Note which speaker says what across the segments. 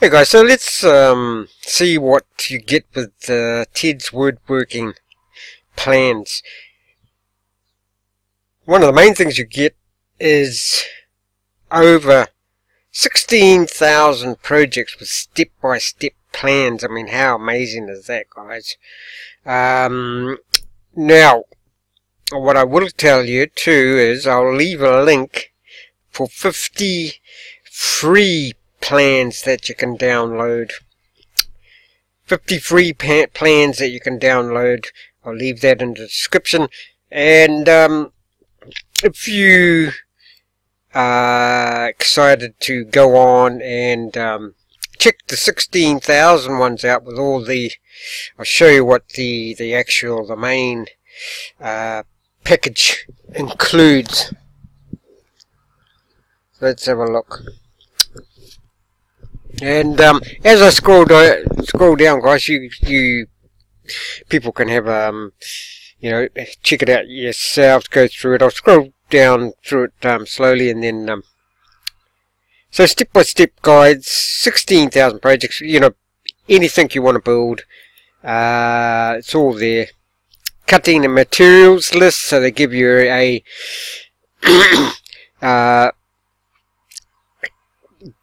Speaker 1: Hey guys, so let's um, see what you get with uh, Ted's woodworking plans. One of the main things you get is over 16,000 projects with step-by-step plans. I mean, how amazing is that, guys? Um, now, what I will tell you too is I'll leave a link for 50 free plans that you can download. 50 free plans that you can download. I'll leave that in the description. And um, if you are excited to go on and um, check the 16,000 ones out with all the, I'll show you what the, the actual, the main uh, package includes. Let's have a look. And um, as I scroll do scroll down, guys, you you people can have um, you know, check it out yourselves, go through it. I'll scroll down through it um, slowly, and then um, so step by step guides, sixteen thousand projects. You know, anything you want to build, uh, it's all there. Cutting the materials list, so they give you a uh,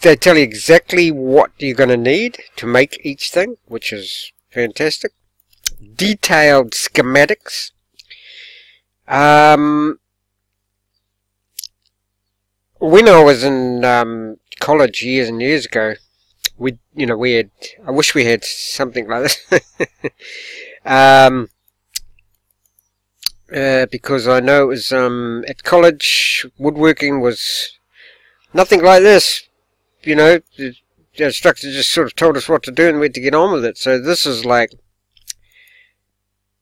Speaker 1: they tell you exactly what you're going to need to make each thing, which is fantastic. Detailed schematics. Um, when I was in um, college years and years ago, we, you know, we had. I wish we had something like this. um, uh, because I know it was um, at college, woodworking was nothing like this you know, the, instructor just sort of told us what to do and we had to get on with it. So this is like,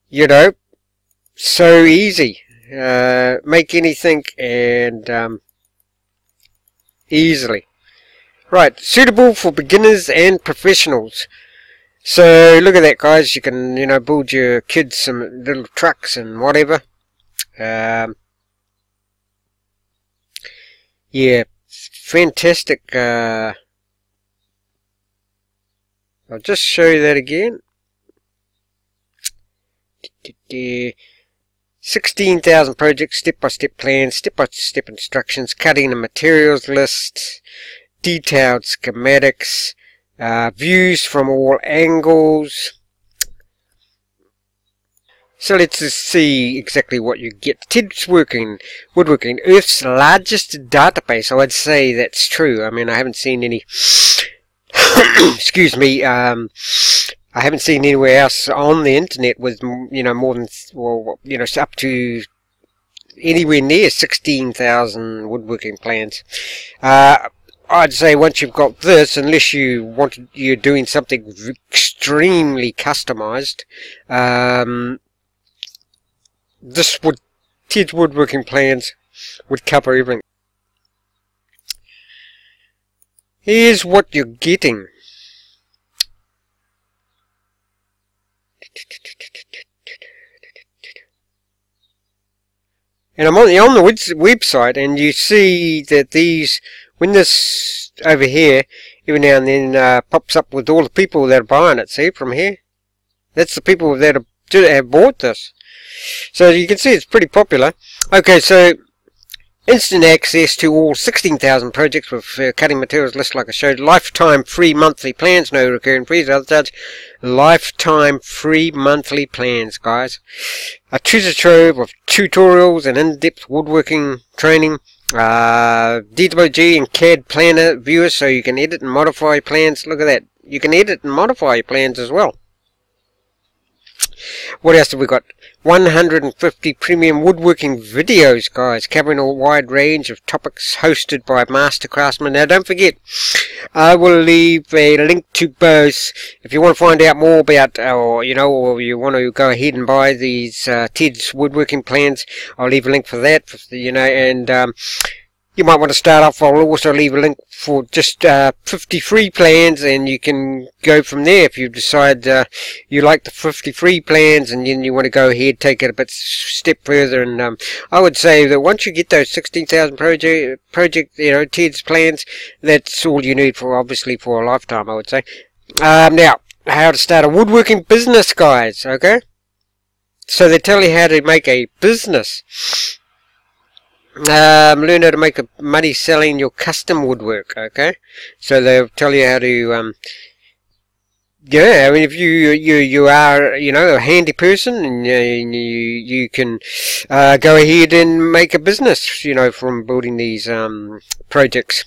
Speaker 1: you know, so easy. Uh, make anything and um, easily. Right, suitable for beginners and professionals. So look at that, guys. You can, you know, build your kids some little trucks and whatever. Um, yeah, fantastic. Uh, I'll just show you that again. 16,000 projects, step-by-step -step plans, step-by-step -step instructions, cutting the materials list, detailed schematics, uh, views from all angles, so let's see exactly what you get. Ted's working, woodworking, Earth's largest database. I would say that's true. I mean, I haven't seen any. excuse me. Um, I haven't seen anywhere else on the internet with you know more than well you know up to anywhere near sixteen thousand woodworking plans. Uh, I'd say once you've got this, unless you want you're doing something extremely customized, um, this would Ted's woodworking plans would cover everything. Here's what you're getting. And I'm on the, on the website and you see that these, when this over here, every now and then uh, pops up with all the people that are buying it, see, from here. That's the people that have bought this. So you can see it's pretty popular. Okay, so instant access to all 16,000 projects with uh, cutting materials list like I showed. Lifetime free monthly plans, no recurring fees, other charge. Lifetime free monthly plans, guys. A treasure trove of tutorials and in-depth woodworking training. Uh, DWG and CAD planner viewers so you can edit and modify plans. Look at that. You can edit and modify plans as well. What else have we got? 150 premium woodworking videos, guys, covering a wide range of topics hosted by master craftsmen. Now, don't forget, I will leave a link to both if you want to find out more about, or you know, or you want to go ahead and buy these uh, Ted's woodworking plans. I'll leave a link for that, you know, and um, you might want to start off. I'll also leave a link for just uh, 53 plans, and you can go from there if you decide uh, you like the 53 plans, and then you want to go ahead, take it a bit step further. And um, I would say that once you get those 16,000 project project you know TEDS plans, that's all you need for obviously for a lifetime. I would say. Um, now, how to start a woodworking business, guys? Okay. So they tell you how to make a business. Um, learn how to make money selling your custom woodwork, okay? So they'll tell you how to, um, yeah, I mean, if you, you, you are, you know, a handy person and you, you can, uh, go ahead and make a business, you know, from building these, um, projects.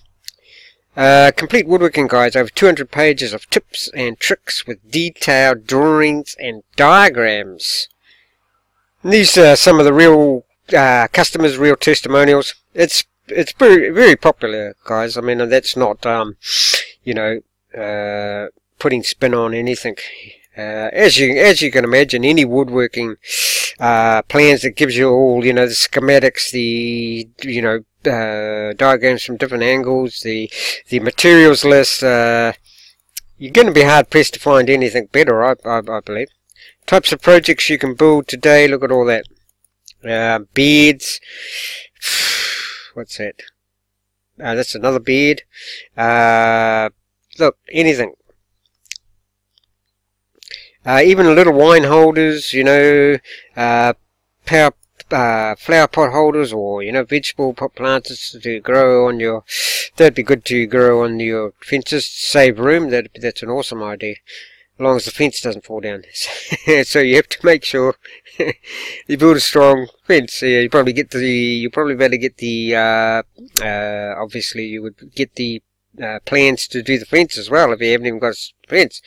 Speaker 1: Uh, complete woodworking guides, over 200 pages of tips and tricks with detailed drawings and diagrams. And these are some of the real uh, customers, real testimonials. It's it's very very popular, guys. I mean, that's not um, you know uh, putting spin on anything. Uh, as you as you can imagine, any woodworking uh, plans that gives you all you know the schematics, the you know uh, diagrams from different angles, the the materials list. Uh, you're going to be hard pressed to find anything better, I, I, I believe. Types of projects you can build today. Look at all that. Uh, beads. What's it? Uh, that's another bead. Uh, look, anything. Uh, even little wine holders, you know, uh, power, flower pot holders or, you know, vegetable pot plants to grow on your, that'd be good to grow on your fences, save room, that, that's an awesome idea long as the fence doesn't fall down. so you have to make sure you build a strong fence. Yeah, you probably get the, you probably better get the, uh, uh, obviously you would get the uh, plans to do the fence as well if you haven't even got a fence.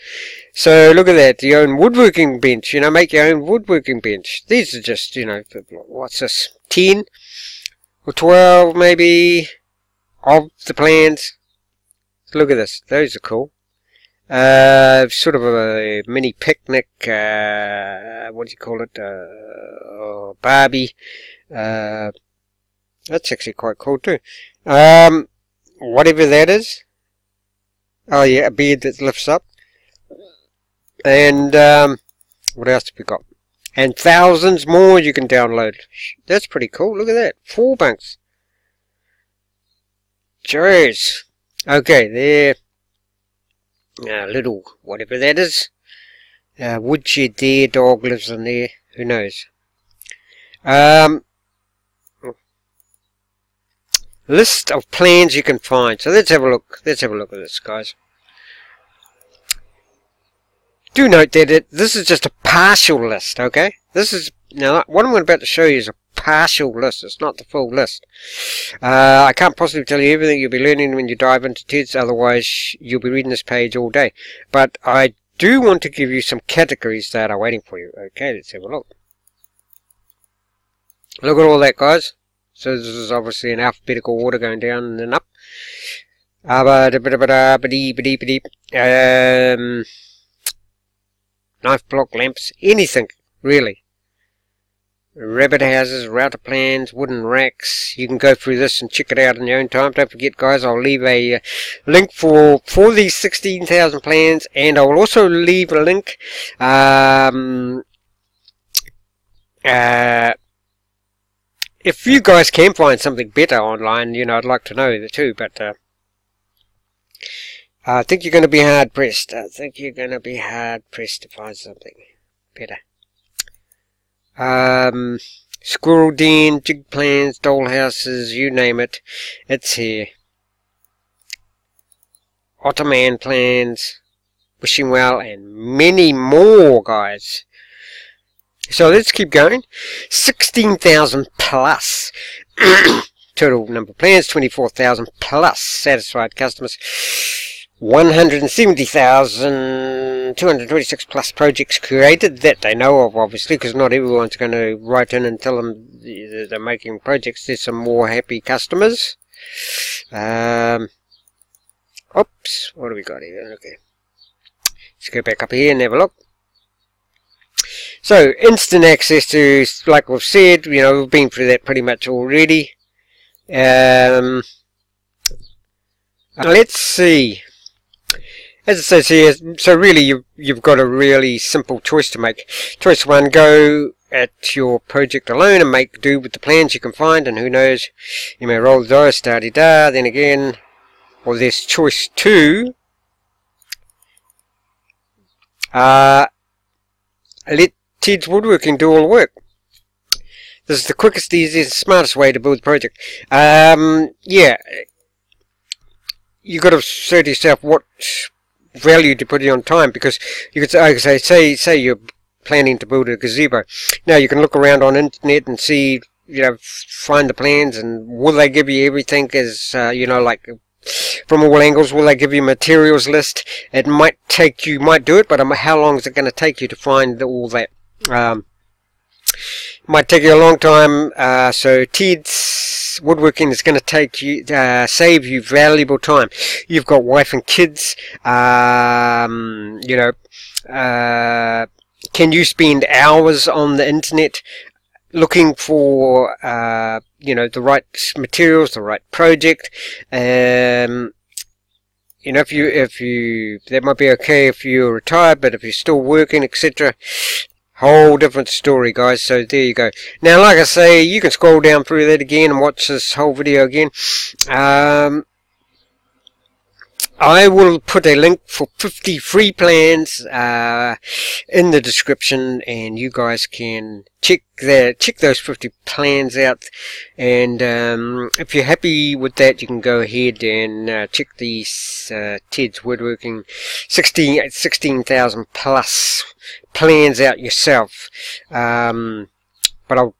Speaker 1: So look at that, your own woodworking bench, you know, make your own woodworking bench. These are just, you know, what's this, 10 or 12 maybe of the plans. Look at this, those are cool. Uh, sort of a mini picnic, uh, what do you call it, uh, Barbie. Uh, that's actually quite cool too. Um, whatever that is. Oh yeah, a bed that lifts up. And, um, what else have we got? And thousands more you can download. That's pretty cool. Look at that. Four bunks. Jeez. Okay, there uh, little whatever that is. Uh, woodshed there, dog lives in there, who knows. Um, list of plans you can find. So let's have a look. Let's have a look at this, guys. Do note that it, this is just a partial list, okay? This is, now what I'm about to show you is a partial list. It's not the full list. Uh, I can't possibly tell you everything you'll be learning when you dive into TEDS, otherwise you'll be reading this page all day. But I do want to give you some categories that are waiting for you. Okay, let's have a look. Look at all that, guys. So this is obviously an alphabetical order going down and then up. Um, knife block lamps, anything, really rabbit houses, router plans, wooden racks. You can go through this and check it out in your own time. Don't forget, guys, I'll leave a uh, link for for these 16,000 plans, and I will also leave a link. Um, uh, if you guys can find something better online, you know, I'd like to know too. But uh, I think you're going to be hard pressed. I think you're going to be hard pressed to find something better. Um, Squirrel Den, Jig Plans, Doll Houses, you name it, it's here. Ottoman Plans, Wishing Well, and many more, guys. So let's keep going. 16,000 plus. Total number of plans, 24,000 plus satisfied customers. 170,226 plus projects created that they know of, obviously, because not everyone's going to write in and tell them they're making projects. There's some more happy customers. Um, oops, what do we got here? Okay. Let's go back up here and have a look. So, instant access to, like we've said, you know, we've been through that pretty much already. Um, let's see. As it says here, so really you, you've got a really simple choice to make. Choice one, go at your project alone and make do with the plans you can find, and who knows, you may roll the dice, da da da, then again, or there's choice two, uh, let Ted's Woodworking do all the work. This is the quickest, easiest, smartest way to build a project. Um, yeah, you got to say to yourself what value to put it on time because you could say, say, say, say you're planning to build a gazebo. Now you can look around on internet and see, you know, find the plans and will they give you everything as, uh, you know, like from all angles. Will they give you materials list? It might take you, might do it, but um, how long is it going to take you to find all that? Um, might take you a long time. Uh, so Ted's woodworking is going to take you, uh, save you valuable time. You've got wife and kids. Um, you know, uh, can you spend hours on the internet looking for uh, you know the right materials, the right project. Um, you know, if you if you that might be okay if you're retired, but if you're still working, etc. Whole different story, guys. So there you go. Now, like I say, you can scroll down through that again and watch this whole video again. Um, I will put a link for 50 free plans uh, in the description, and you guys can check that check those 50 plans out. And um, if you're happy with that, you can go ahead and uh, check these uh, Ted's Woodworking 16 16,000 plus plans out yourself. Um, but I'll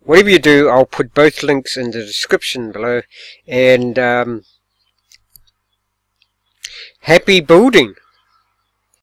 Speaker 1: whatever you do, I'll put both links in the description below, and um, Happy building!